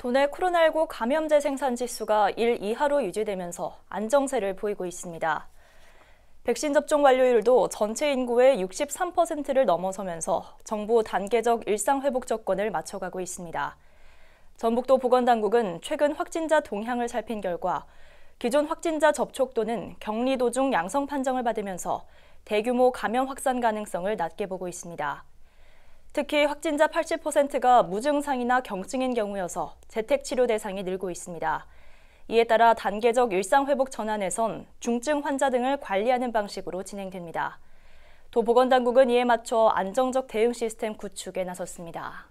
도내 코로나19 감염제 생산 지수가 1 이하로 유지되면서 안정세를 보이고 있습니다. 백신 접종 완료율도 전체 인구의 63%를 넘어서면서 정부 단계적 일상 회복 조건을 맞춰가고 있습니다. 전북도 보건당국은 최근 확진자 동향을 살핀 결과 기존 확진자 접촉도는 격리 도중 양성 판정을 받으면서 대규모 감염 확산 가능성을 낮게 보고 있습니다. 특히 확진자 80%가 무증상이나 경증인 경우여서 재택치료 대상이 늘고 있습니다. 이에 따라 단계적 일상회복 전환에선 중증 환자 등을 관리하는 방식으로 진행됩니다. 도보건당국은 이에 맞춰 안정적 대응 시스템 구축에 나섰습니다.